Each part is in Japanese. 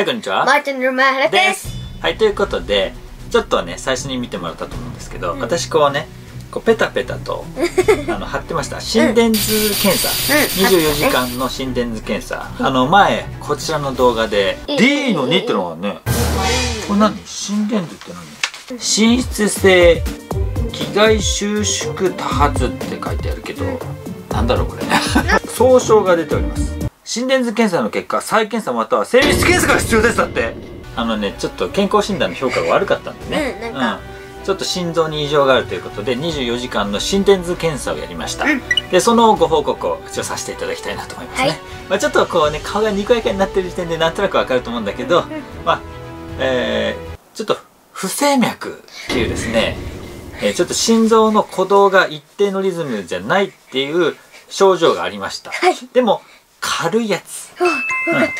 はい、こんにちは。マーチンの前原でです。す。はい、ということで、ちょっとね、最初に見てもらったと思うんですけど、私こうね、こうペタペタと あの貼ってました。心電図検査、うん。24時間の心電図検査、あの前こちらの動画で、うん D の2ってのがね、これ何？心電図って何？心室性気外収縮多発って書いてあるけど、なんだろうこれ。総称が出ております心電図検査の結果再検査または精密検査が必要です。だって。あのねちょっと健康診断の評価が悪かったんでね、うんなんか。ちょっと心臓に異常があるということで24時間の心電図検査をやりました、うん。でそのご報告を一応させていただきたいなと思いますね、はい。まあ、ちょっとこうね顔がにこやかになってる時点でなんとなくわかると思うんだけど、まあえーちょっと不整脈っていうですね、えーちょっと心臓の鼓動が一定のリズムじゃないっていう症状がありました、はい。でも軽いやつ。あわかっ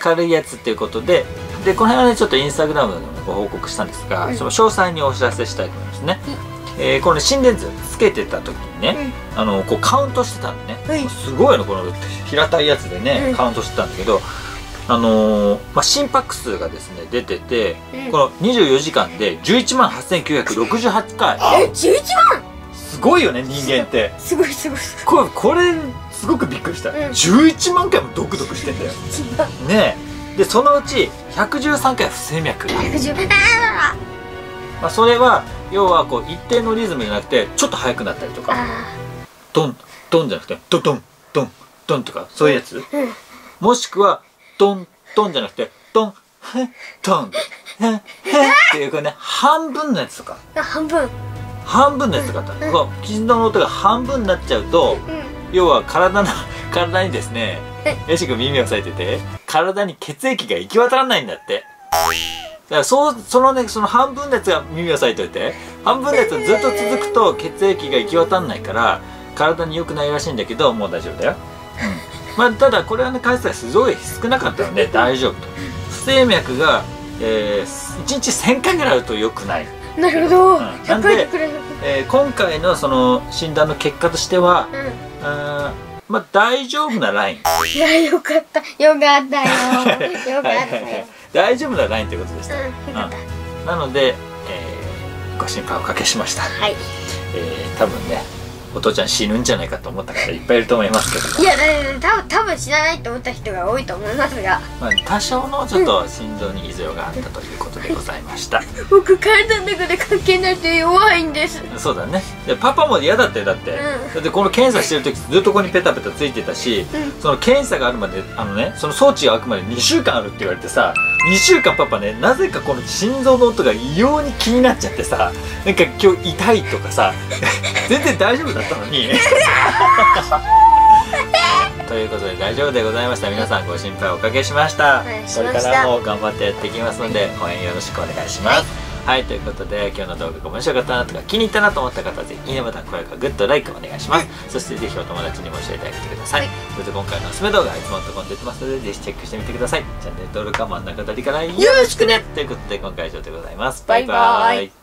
軽いやつっていうことででこの辺はねちょっとインスタグラムでもご報告したんですが、うん。その詳細にお知らせしたいと思いますね、えーこの心電図つけてた時にね、あのこうカウントしてたんでね、はいすごいのこの平たいやつでね、うん。カウントしてたんだけどあのーまあ、心拍数がですね出てて、うん。この24時間で11万8968回。たえ11万？すごいよね人間って。すごいすごいすこれこれすごくびっくりした、うん。11万回もドクドクしてんだよ。ごい1万ねえ。でそのうち113回不整脈、110あまあ、それは要はこう一定のリズムじゃなくてちょっと速くなったりとか。ドンドンじゃなくてドドンドンドンとかそういうやつ、ーうん。もしくはドンドンじゃなくてドンヘッドンヘッヘッっていうこれね半分のやつとか。あ半分。半分のやつとかあった。のこう傷の音が半分になっちゃうとうん要は体の 体にですねはいよしく耳を押さえてて体に血液が行き渡らないんだって。だからそうそのねその半分のやつが耳を押さえておいて半分のやつがずっと続くと血液が行き渡らないから体に良くないらしいんだけどもう大丈夫だよ、うん、まあただこれはね回数がすごい少なかったので大丈夫と。不整脈が、えー、1日1000回ぐらいあると良くない。なるほど。うん。なん100で回でくれるえー今回のその診断の結果としては、うんあーまあ大丈夫なライン。いやよかった。よかったよ。よかったよ。大丈夫なラインということでした、うんうんなので、えーご心配おかけしました、はい。えー多分ねお父ちゃん死ぬんじゃないかと思った方いっぱいいると思いますけど。いや多分多分知らないと思った人が多いと思いますが。まあ、多少のちょっと心臓に異常があったということでございました。僕体の中で関係ないと弱いんです。そうだね。でパパも嫌だってだって、うん。だってこの検査してる時ずっとここにペタペタついてたし、うん。その検査があるまであのねその装置が開くまで2週間あるって言われてさ2週間パパねなぜかこの心臓の音が異様に気になっちゃってさなんか今日痛いとかさ 全然大丈夫だったのに。ということで大丈夫でございました。皆さんご心配おかけしました。はいこれからも頑張ってやっていきますので応援よろしくお願いします。はい、ということで今日の動画が面白かったなとか気に入ったなと思った方はぜひいいねボタン高評価グッドライクお願いします、そしてぜひお友達にも教えてあげてください、はい。それで今回のおすすめ動画いつものところに出てますのでぜひチェックしてみてください。チャンネル登録は真ん中あたりからよろしくね。ということで今回は以上でございます。バイバイ